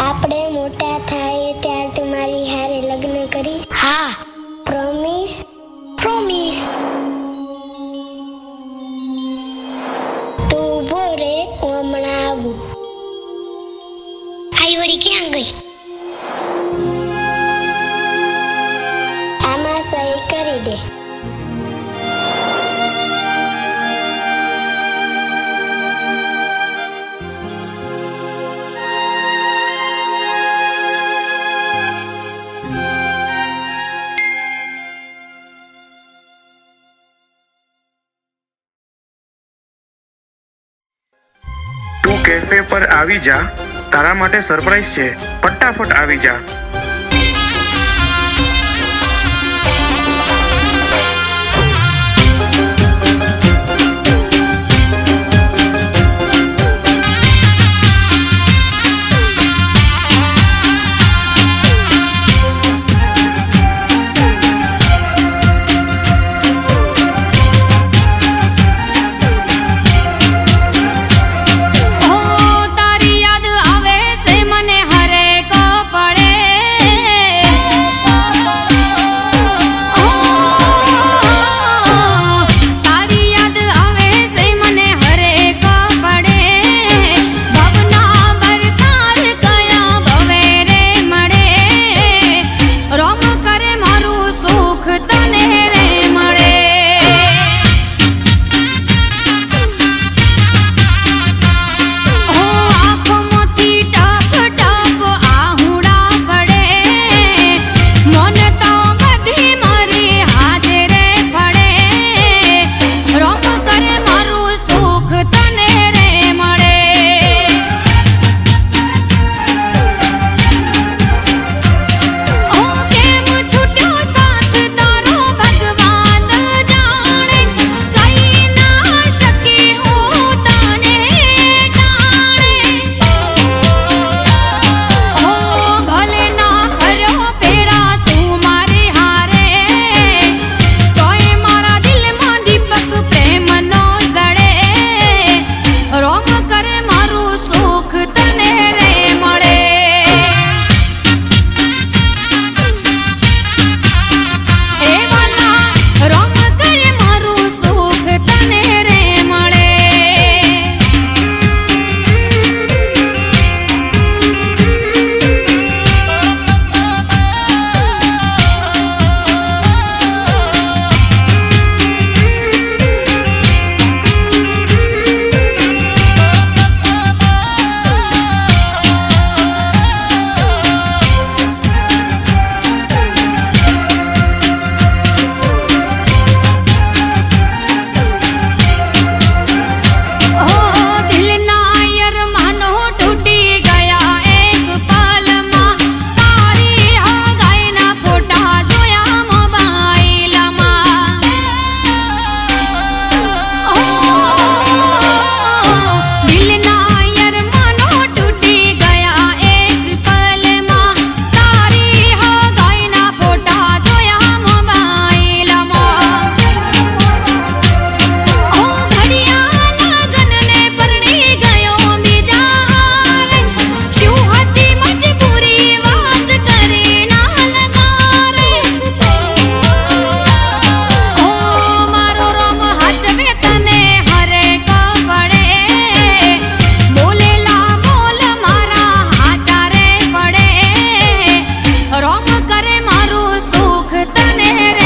આપણે મોટા થાય ત્યાં તમારી હારે લગ્ન કરી. હા. પ્રોમિસ પ્રોમિસ તું ઊભો રે હું હમણાં આવું. આઈ વળી ક્યાં ગઈ? આમાં સહી કરી દે. તું કેફે પર આવી જા. તારા માટે સરપ્રાઈઝ છે. ફટાફટ આવી જા. સુખ તને રે.